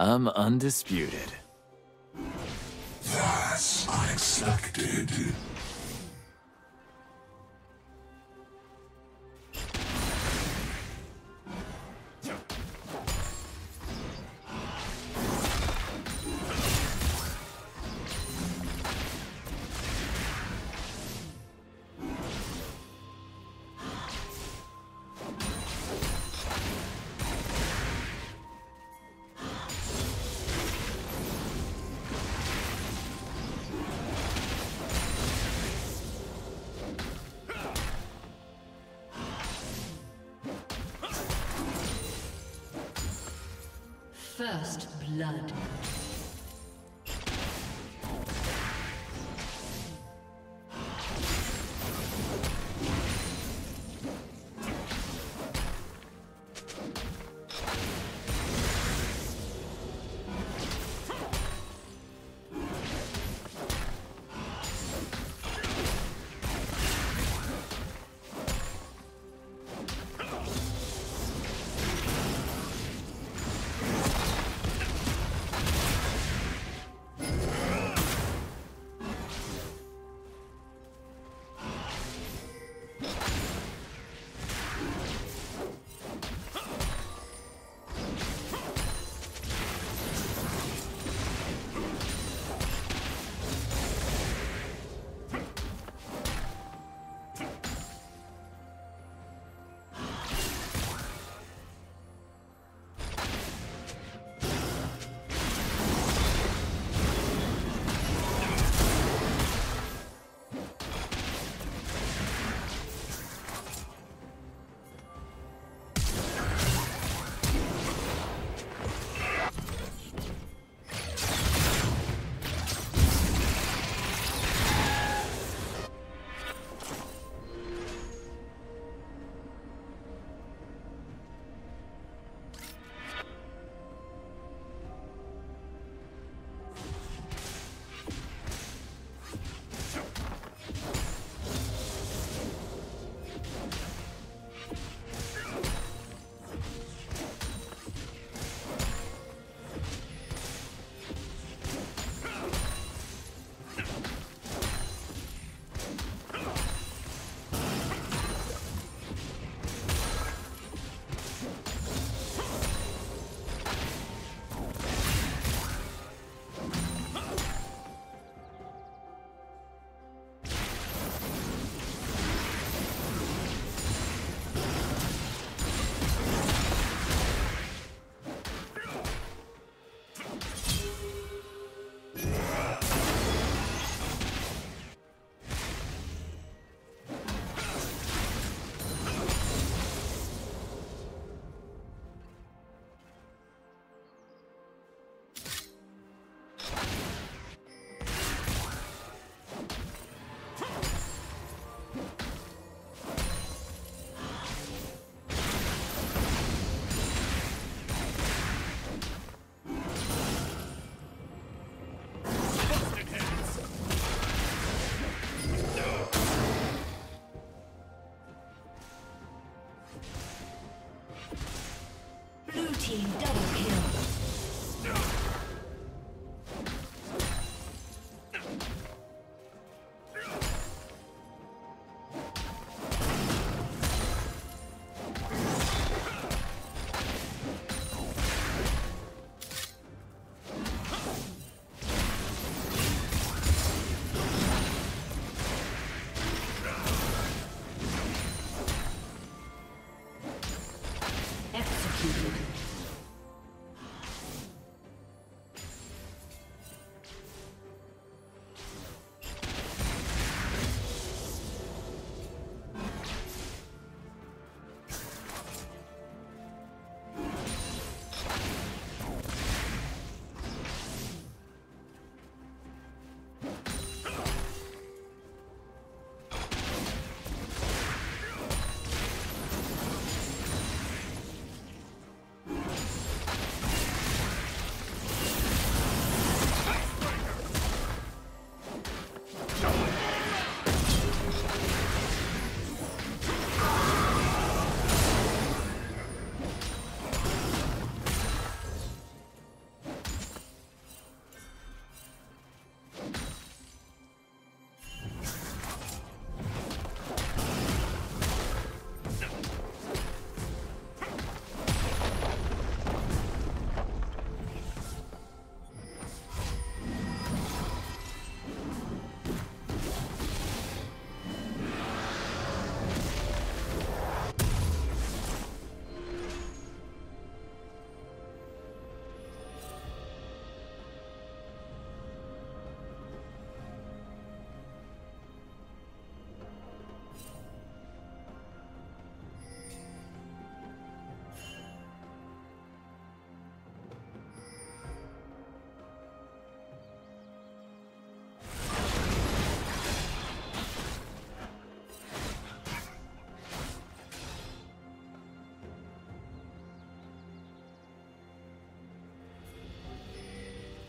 I'm undisputed. That's unexpected. team double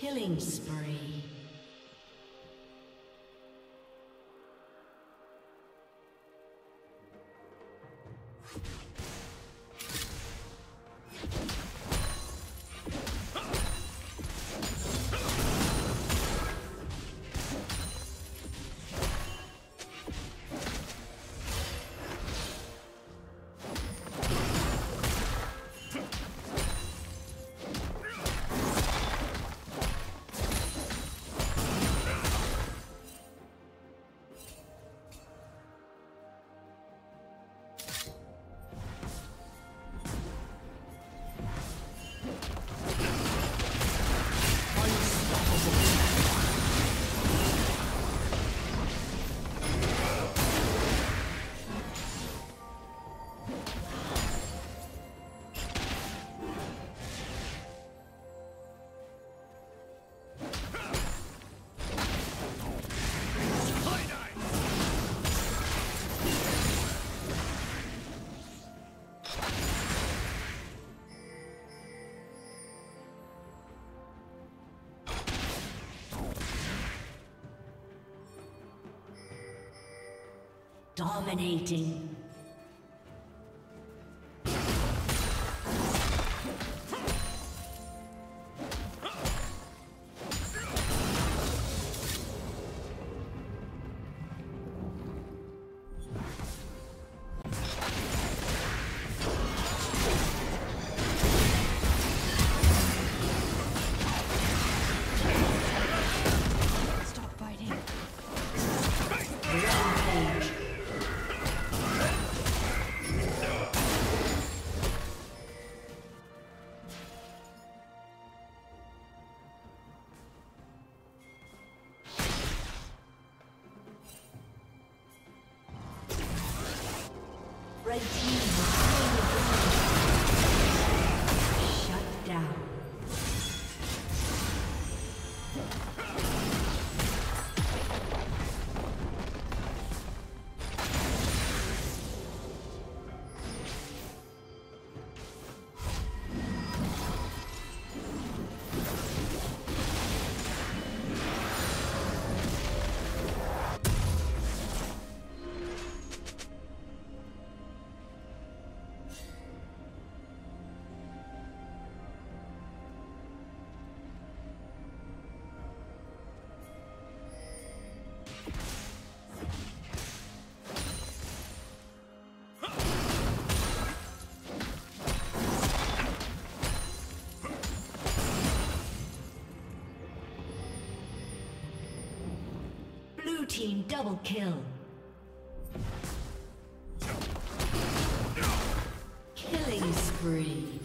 Killing spree. Dominating. Team double kill. Killing spree.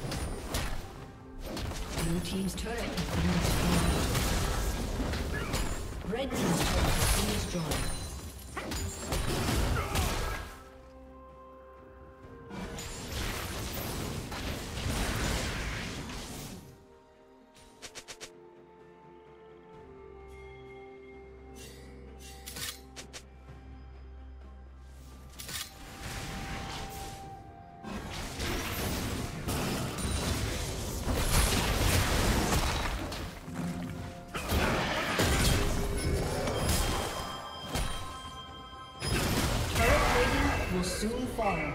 Blue team's turret has been destroyed. Red team's turret has been destroyed. Soon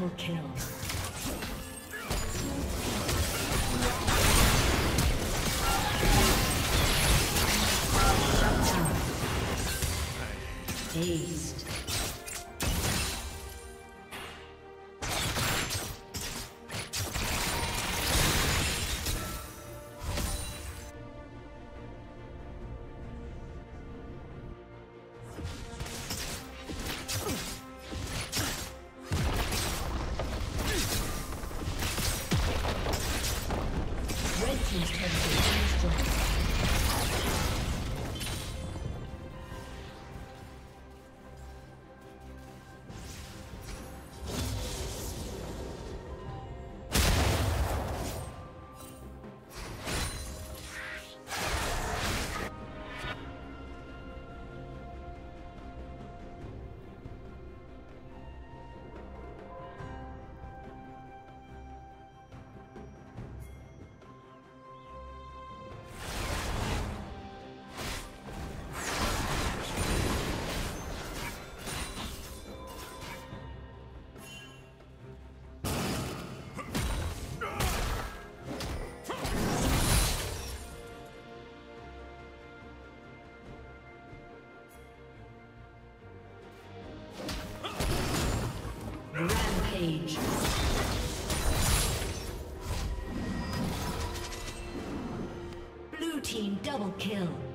Triple kill. Double kill.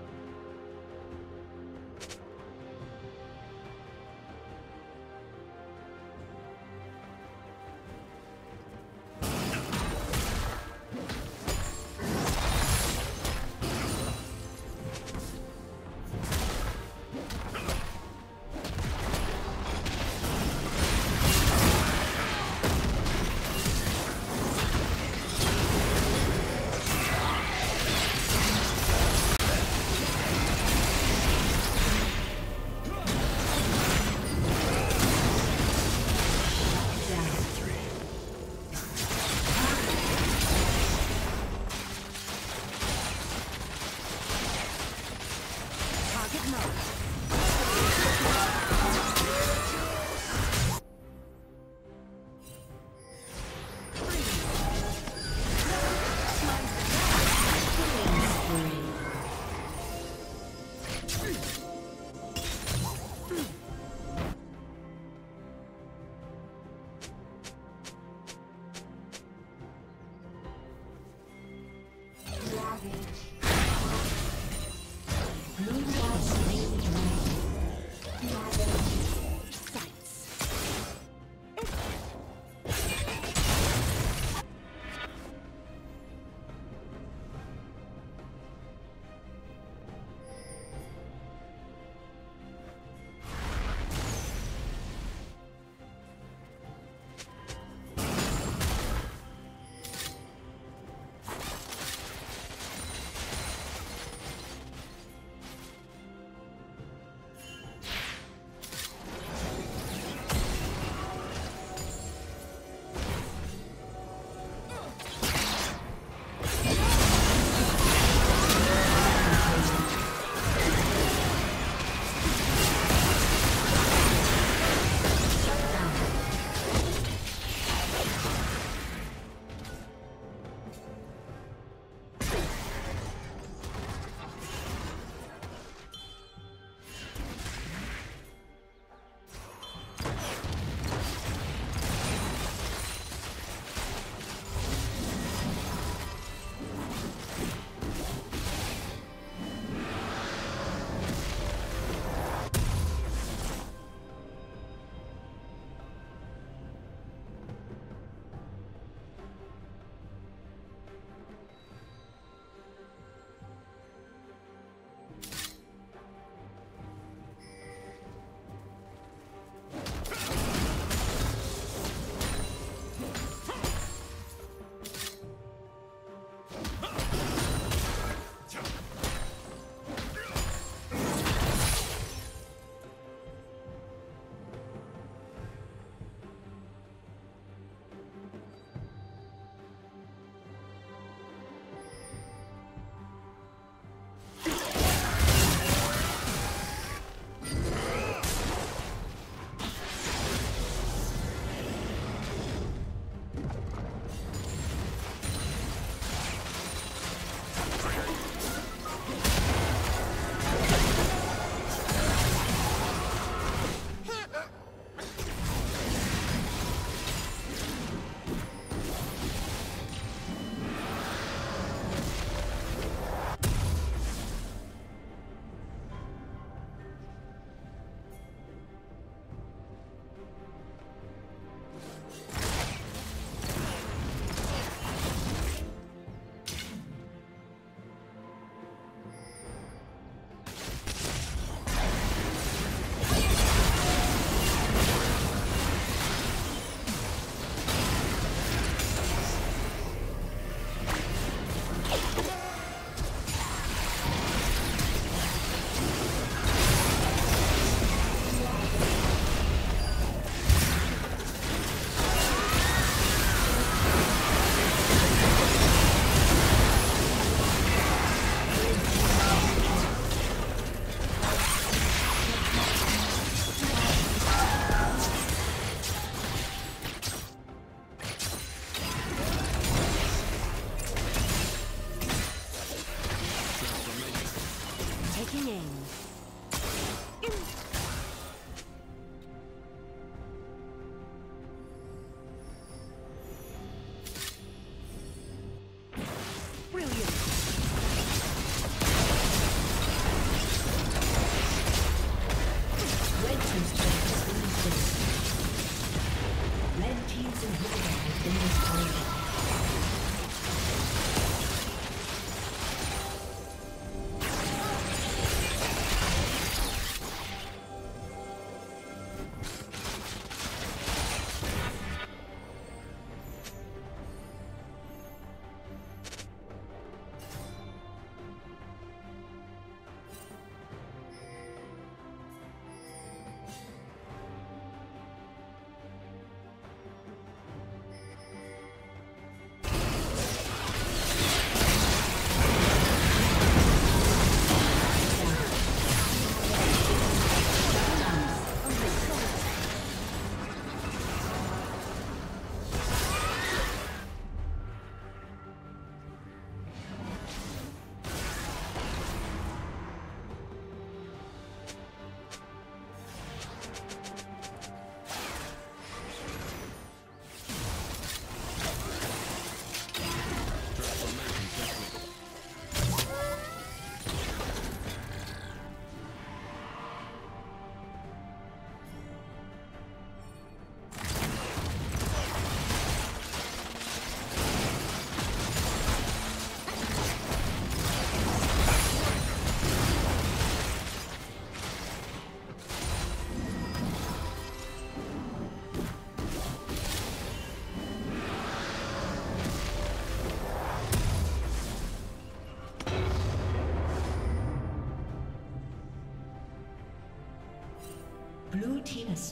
King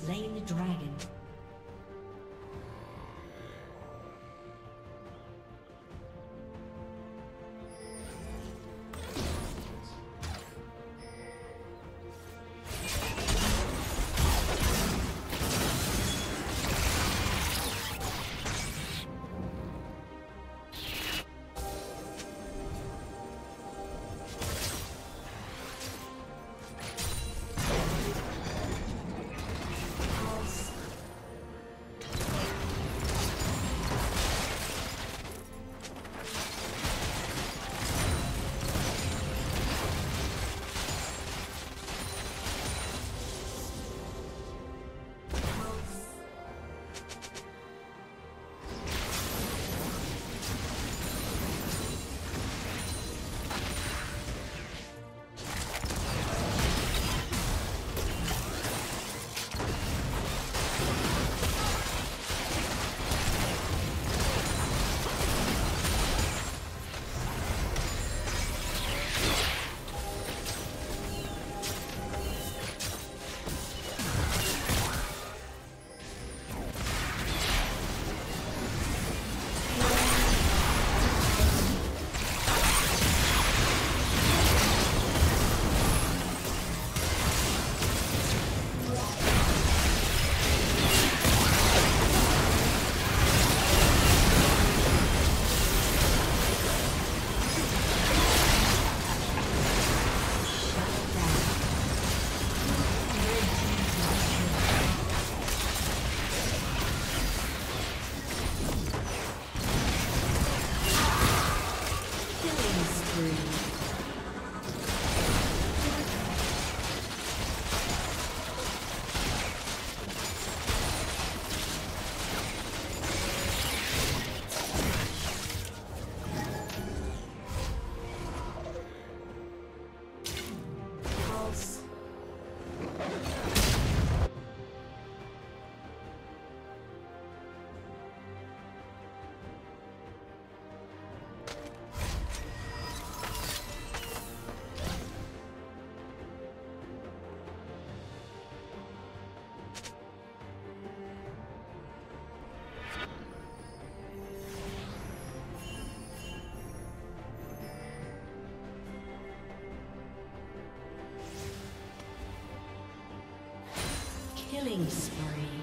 slain the dragon. Killing spree.